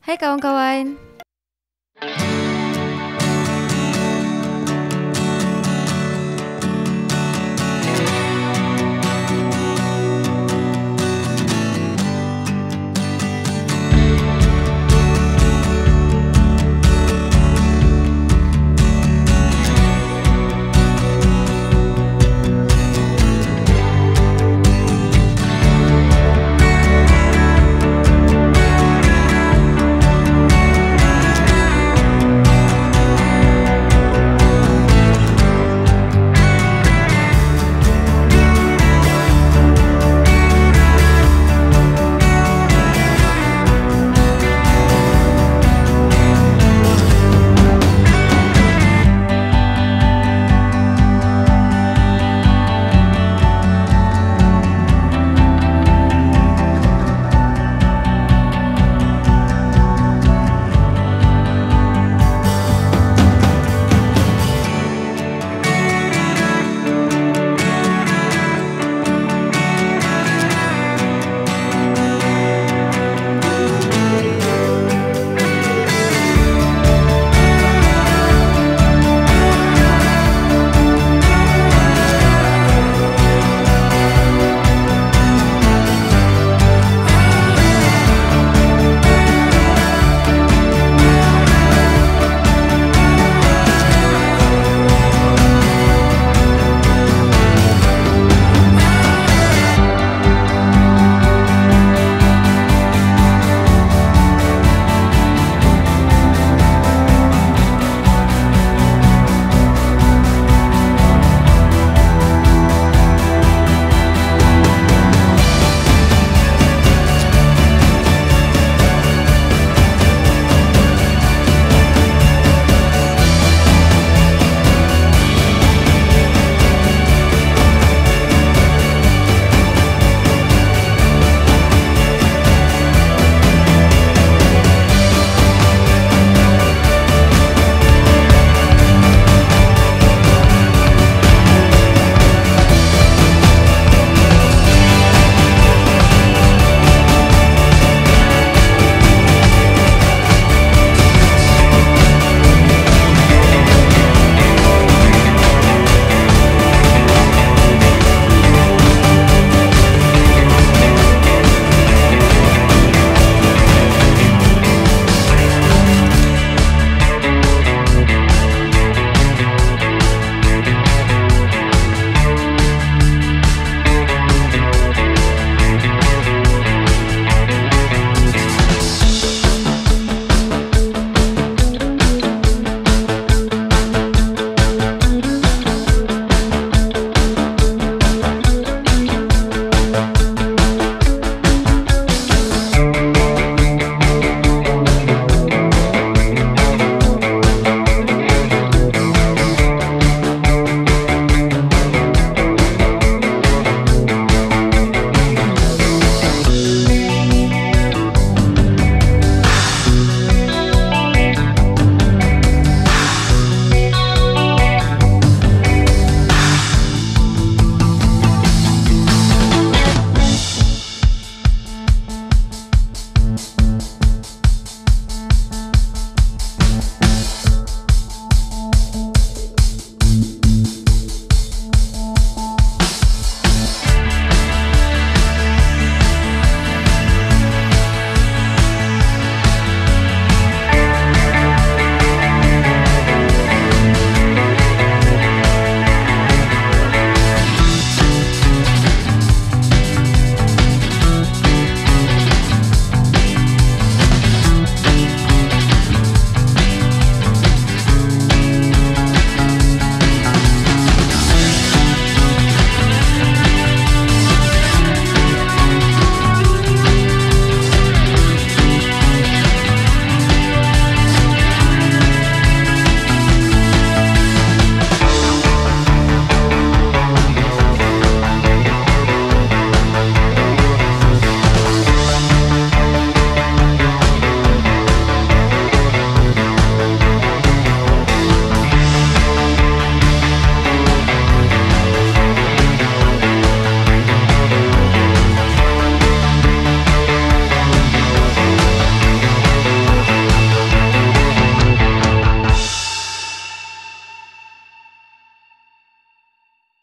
Hai kawan-kawan.